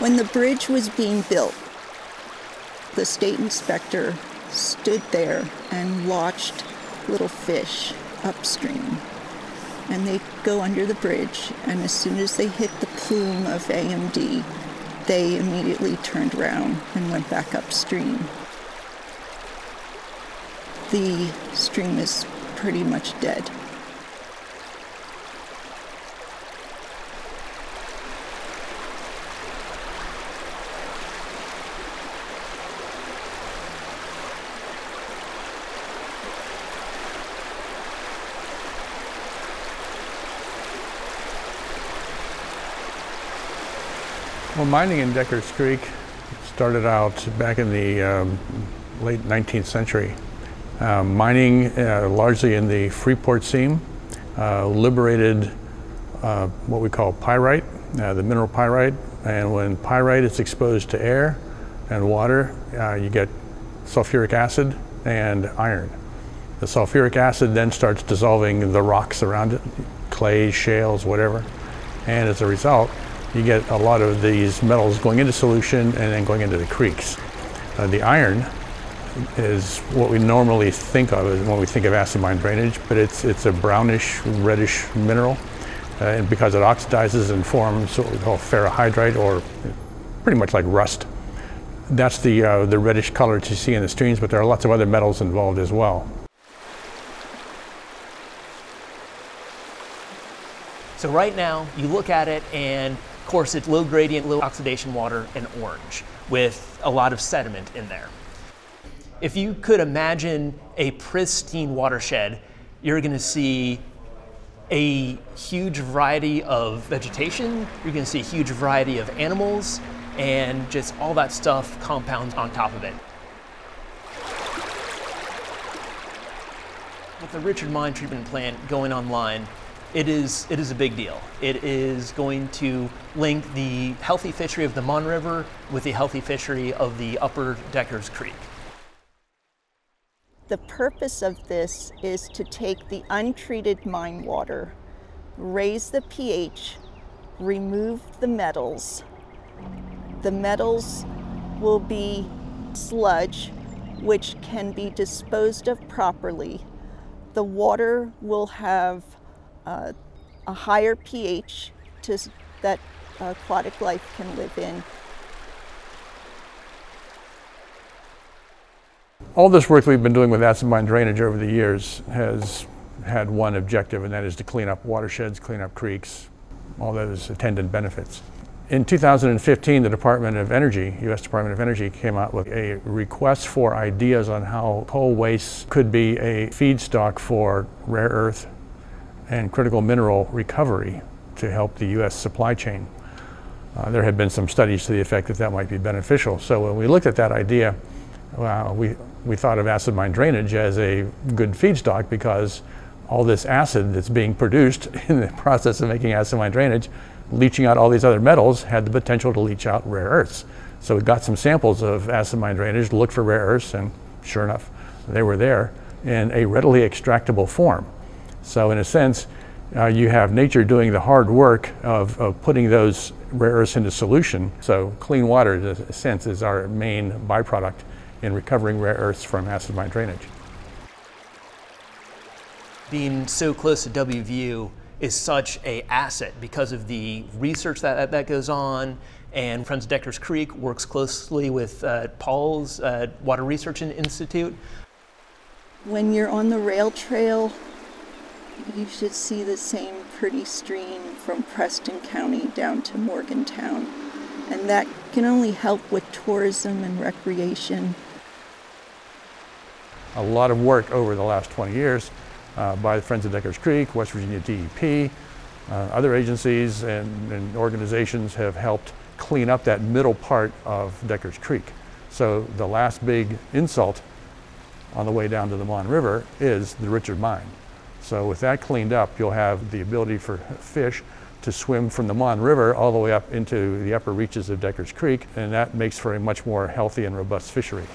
When the bridge was being built, the state inspector stood there and watched little fish upstream. And they go under the bridge, and as soon as they hit the plume of AMD, they immediately turned around and went back upstream. The stream is pretty much dead. Well, mining in Deckers Creek started out back in the um, late 19th century. Um, mining uh, largely in the Freeport seam uh, liberated uh, what we call pyrite, uh, the mineral pyrite. And when pyrite is exposed to air and water, uh, you get sulfuric acid and iron. The sulfuric acid then starts dissolving the rocks around it, clays, shales, whatever. And as a result, you get a lot of these metals going into solution and then going into the creeks. Uh, the iron is what we normally think of when we think of acid mine drainage, but it's, it's a brownish, reddish mineral. Uh, and because it oxidizes and forms what we call ferrihydrite or pretty much like rust. That's the, uh, the reddish color that you see in the streams, but there are lots of other metals involved as well. So right now, you look at it and course, it's low gradient, low oxidation water and orange with a lot of sediment in there. If you could imagine a pristine watershed, you're going to see a huge variety of vegetation, you're going to see a huge variety of animals, and just all that stuff compounds on top of it. With the Richard Mine Treatment Plant going online, it is, it is a big deal. It is going to link the healthy fishery of the Mon River with the healthy fishery of the upper Deckers Creek. The purpose of this is to take the untreated mine water, raise the pH, remove the metals. The metals will be sludge, which can be disposed of properly. The water will have uh, a higher pH to, that aquatic life can live in. All this work we've been doing with acid mine drainage over the years has had one objective, and that is to clean up watersheds, clean up creeks, all those attendant benefits. In 2015, the Department of Energy, U.S. Department of Energy, came out with a request for ideas on how coal waste could be a feedstock for rare earth and critical mineral recovery to help the U.S. supply chain. Uh, there had been some studies to the effect that that might be beneficial. So when we looked at that idea, uh, we, we thought of acid mine drainage as a good feedstock because all this acid that's being produced in the process of making acid mine drainage, leaching out all these other metals, had the potential to leach out rare earths. So we got some samples of acid mine drainage, looked for rare earths, and sure enough, they were there in a readily extractable form. So in a sense, uh, you have nature doing the hard work of, of putting those rare earths into solution. So clean water, in a sense, is our main byproduct in recovering rare earths from acid mine drainage. Being so close to WVU is such a asset because of the research that, that goes on and Friends of Deckers Creek works closely with uh, Paul's uh, Water Research Institute. When you're on the rail trail you should see the same pretty stream from Preston County down to Morgantown. And that can only help with tourism and recreation. A lot of work over the last 20 years uh, by the Friends of Deckers Creek, West Virginia DEP, uh, other agencies and, and organizations have helped clean up that middle part of Deckers Creek. So the last big insult on the way down to the Mon River is the Richard Mine. So with that cleaned up, you'll have the ability for fish to swim from the Mon River all the way up into the upper reaches of Deckers Creek, and that makes for a much more healthy and robust fishery.